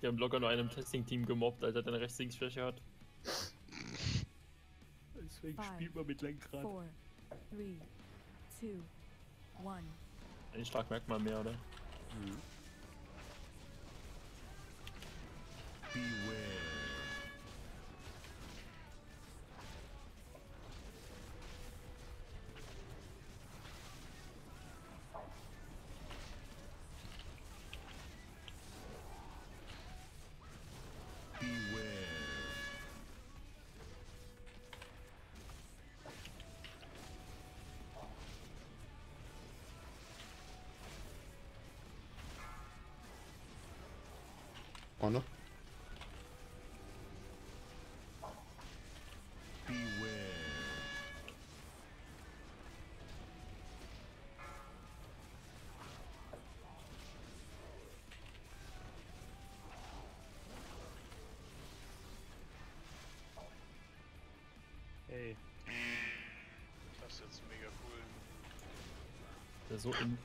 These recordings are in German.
Die haben locker nur einem Testing-Team gemobbt, Alter, der eine Rechts-Links-Schwäche hat. Deswegen Five, spielt man mit Lenkrad. Four, three, two, one. Den Schlag merkt man mehr, oder? Vorne. Hey. Das ist jetzt mega cool. Der so in.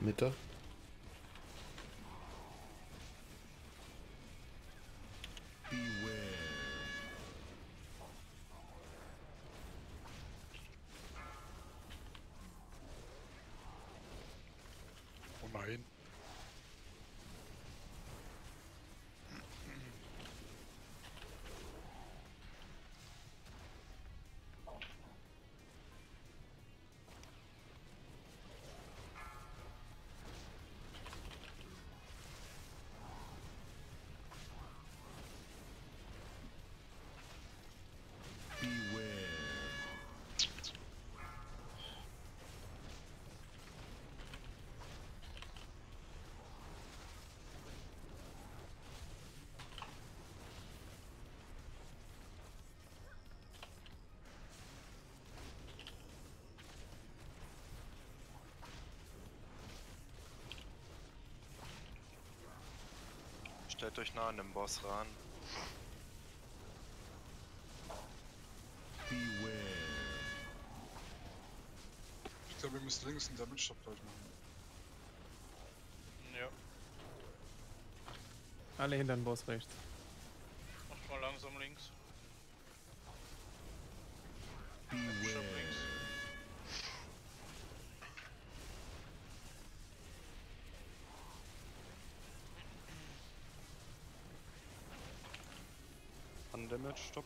Mitte. Stellt euch nah an den Boss ran. Ich glaube, wir müssen links einen Damage Stop gleich machen. Ja, Alle hinter den Boss rechts. mach mal langsam links. Shop Damage, stopp.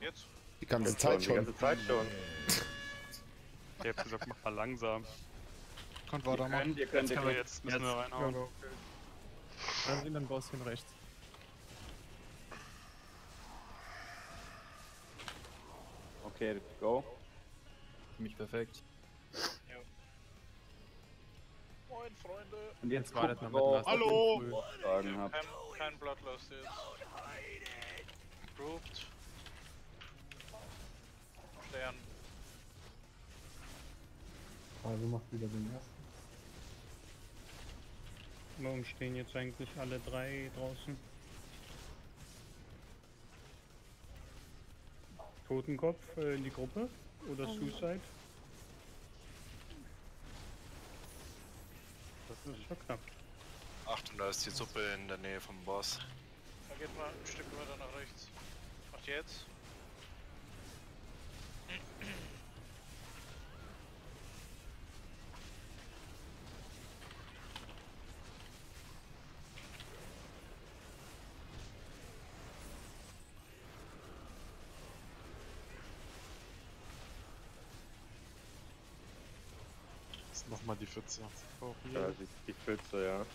Jetzt? Die ganze Zeit Die schon. ganze Zeit schon. Ich hab gesagt, mach mal langsam. Könnt weitermachen. ihr könnt, ihr könnt. Jetzt müssen wir reinhauen. Dann hinter den Boss hin rechts. Okay, go. Ziemlich perfekt. Moin, Freunde. Und jetzt Wartet noch mit wo Hallo! ich Fragen hab. Kein, kein Bloodlust jetzt. Grouped. Stern. Also macht wieder den ersten. Warum stehen jetzt eigentlich alle drei draußen? Totenkopf äh, in die Gruppe? Oder Suicide? Das ist schon knapp. Achtung, da ist die Suppe in der Nähe vom Boss. Da geht mal ein Stück weiter nach rechts. Macht jetzt. Nochmal die Pfütze. Da hier. ist die Pfütze, ja.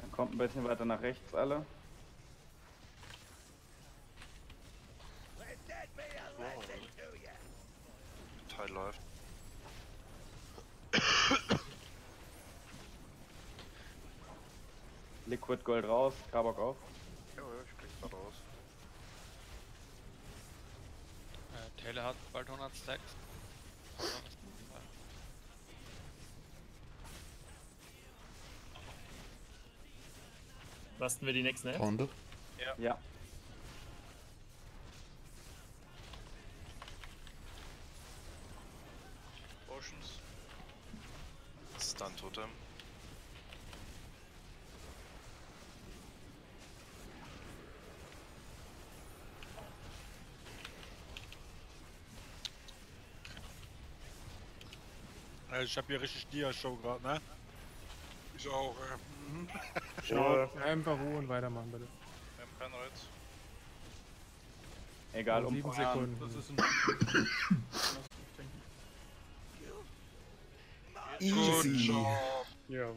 Dann kommt ein bisschen weiter nach rechts alle. Teil läuft. Liquid Gold raus, Karbock auf. Taylor hat bald 100 Stacks. Lasten wir die nächsten Apps? Runde. Ja. Potions. Stun Totem. Ich hab hier richtig Dia-Show gerade, ne? Ich auch, ey. Schau, einfach Ruhe und weitermachen, bitte. Wir haben keinen Reiz. Egal, um sieben. Sekunden. Das ist ein Easy. Jawohl.